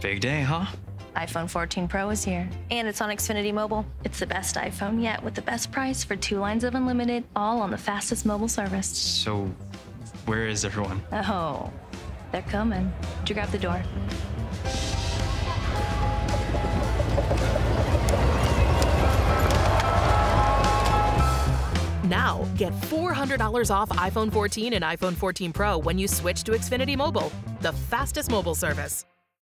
Big day, huh? iPhone 14 Pro is here, and it's on Xfinity Mobile. It's the best iPhone yet with the best price for two lines of unlimited, all on the fastest mobile service. So, where is everyone? Oh, they're coming. Did you grab the door? Now, get $400 off iPhone 14 and iPhone 14 Pro when you switch to Xfinity Mobile, the fastest mobile service.